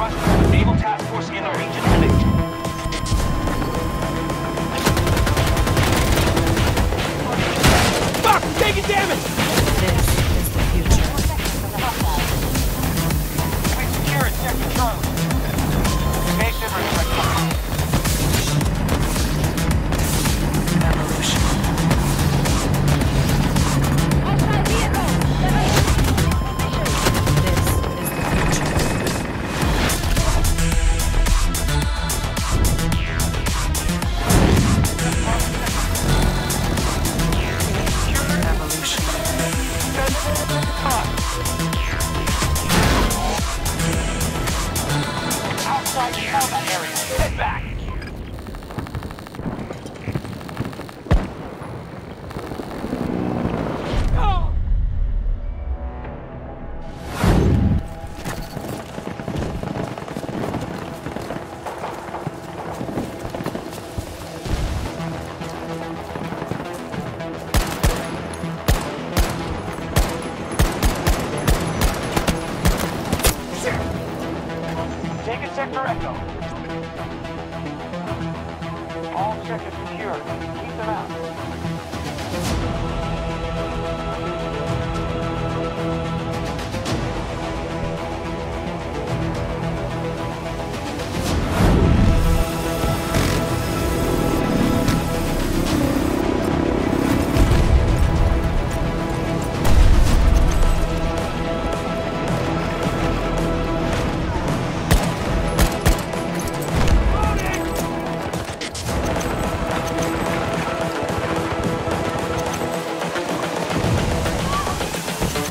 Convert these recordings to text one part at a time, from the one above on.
Russia's naval! Taking damage! Keep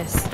López.